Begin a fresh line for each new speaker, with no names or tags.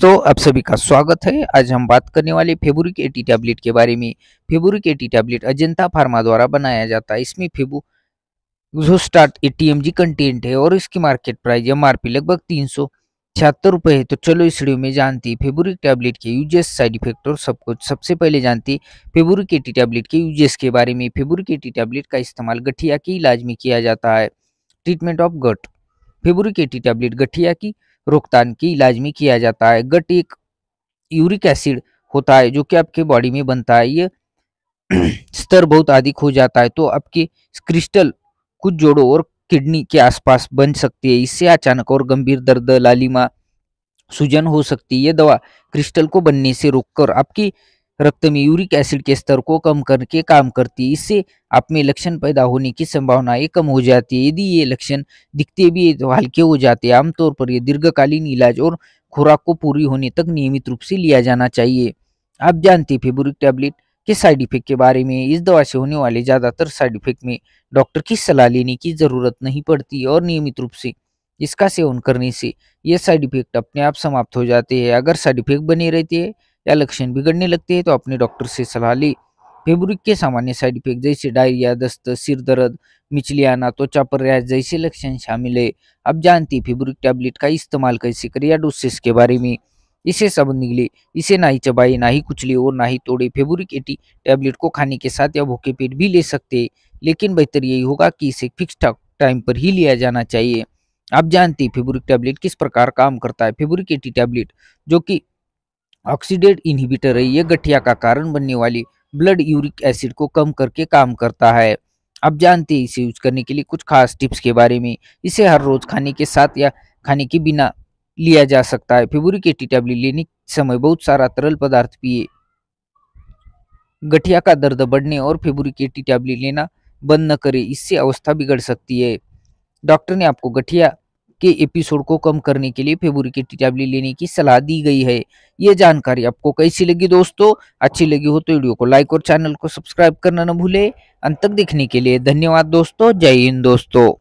दोस्तों, आप सभी का स्वागत है। आज हम बात करने वाले फेबुरिक एटी टैबलेट के बारे में। Feburic eighty tablet Ajanta Pharma द्वारा बनाया जाता है। इसमें फेबु स्टार्ट एटीएमजी कंटेंट है और इसकी मार्केट प्राइस एमआरपी लगभग तीन सौ छिहत्तर रुपये है। तो चलो इस वीडियो में जानती फेबुरिक टैबलेट के यूजेस साइड इफ़ेक्ट और सब कुछ। सबसे पहले जानती फेबुरिक एटी टैबलेट के यूजेस के बारे में। फेबुरिक एटी टैबलेट का इस्तेमाल गठिया के इलाज में किया जाता है। Treatment of gout Feburic eighty tablet गठिया की रोकथाम की, इलाज में किया जाता है। गट एक यूरिक एसिड होता है, जो कि आपके बॉडी में बनता है। ये स्तर बहुत अधिक हो जाता है तो आपके क्रिस्टल कुछ जोड़ों और किडनी के आसपास बन सकती है। इससे अचानक और गंभीर दर्द, लालिमा, सूजन हो सकती है। दवा क्रिस्टल को बनने से रोककर आपकी रक्त में यूरिक एसिड के स्तर को कम करके काम करती है। इससे आप में लक्षण पैदा होने की संभावनाएँ कम हो जाती है। यदि ये लक्षण दिखते भी तो हल्के हो जाते हैं। आमतौर पर यह दीर्घकालीन इलाज और खुराक को पूरी होने तक नियमित रूप से लिया जाना चाहिए। आप जानते फेबुरिक टैबलेट के साइड इफ़ेक्ट के बारे में। इस दवा से होने वाले ज़्यादातर साइड इफ़ेक्ट में डॉक्टर की सलाह लेने की ज़रूरत नहीं पड़ती और नियमित रूप से इसका सेवन करने से ये साइड इफ़ेक्ट अपने आप समाप्त हो जाते हैं। अगर साइड इफ़ेक्ट बने रहते हैं या लक्षण बिगड़ने लगते हैं तो अपने डॉक्टर से सलाह ली। फेब्रिक के सामान्य साइड इफ़ेक्ट, जैसे डायरिया, दस्त, सिर दर्द मिचली आना त्वचा पर रियाज जैसे लक्षण शामिल है। अब जानती फेब्रिक टैबलेट का इस्तेमाल कैसे करें या डोसेस के बारे में। इसे सब निकले इसे ना ही चबाए, ना ही कुचले और ना ही तोड़े। फेब्रिक एटी टैबलेट को खाने के साथ या भूखे पेट भी ले सकते लेकिन बेहतर यही होगा कि इसे फिक्स टाइम पर ही लिया जाना चाहिए। आप जानते हैं फेब्रिक टैबलेट किस प्रकार काम करता है। फेब्रिक एटी टैबलेट, जो कि ऑक्सीडेट इनहिबिटर है, ये गठिया का कारण बनने वाली ब्लड यूरिक एसिड को कम करके काम करता है। अब जानते हैं इसे यूज़ करने के लिए कुछ खास टिप्स के बारे में। इसे हर रोज खाने के साथ या खाने के बिना लिया जा सकता है। फेब्रिक एटी टैबलेट लेने समय बहुत सारा तरल पदार्थ पिए। गठिया का दर्द बढ़ने और फेब्रिक एटी टैबलेट लेना बंद न करें, इससे अवस्था बिगड़ सकती है। डॉक्टर ने आपको गठिया के एपिसोड को कम करने के लिए फेबूरी की टैबलेट लेने की सलाह दी गई है। ये जानकारी आपको कैसी लगी दोस्तों? अच्छी लगी हो तो वीडियो को लाइक और चैनल को सब्सक्राइब करना न भूले। अंत तक देखने के लिए धन्यवाद दोस्तों। जय हिंद दोस्तों।